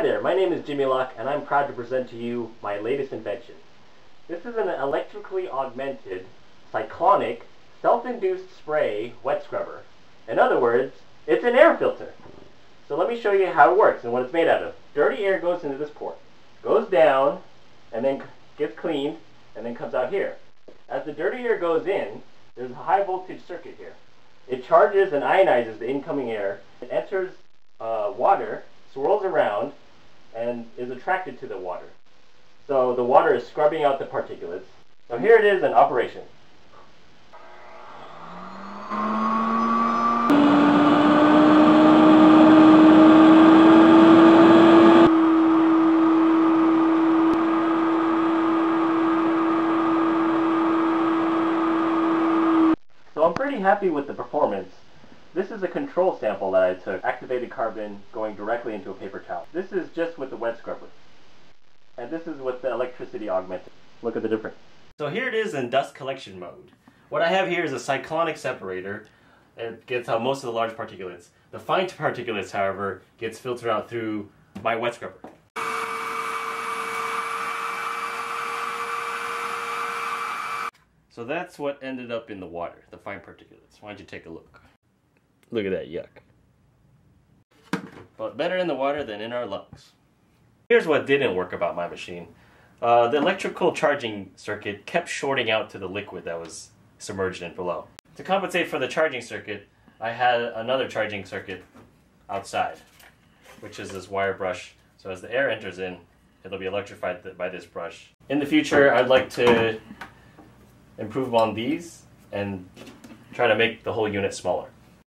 Hi there, my name is Jimmy Locke and I'm proud to present to you my latest invention. This is an electrically augmented, cyclonic, self-induced spray wet scrubber. In other words, it's an air filter. So let me show you how it works and what it's made out of. Dirty air goes into this port, goes down, and then gets cleaned, and then comes out here. As the dirty air goes in, there's a high voltage circuit here. It charges and ionizes the incoming air. It enters uh, water swirls around and is attracted to the water. So the water is scrubbing out the particulates. So here it is in operation. So I'm pretty happy with the performance. This is a control sample that I took, activated carbon going directly into a paper towel. This is just with the wet scrubber. And this is with the electricity augmented. Look at the difference. So here it is in dust collection mode. What I have here is a cyclonic separator. It gets out most of the large particulates. The fine particulates, however, gets filtered out through my wet scrubber. So that's what ended up in the water, the fine particulates. Why don't you take a look? Look at that yuck. But better in the water than in our lungs. Here's what didn't work about my machine. Uh, the electrical charging circuit kept shorting out to the liquid that was submerged in below. To compensate for the charging circuit, I had another charging circuit outside, which is this wire brush. So as the air enters in, it'll be electrified by this brush. In the future, I'd like to improve on these and try to make the whole unit smaller.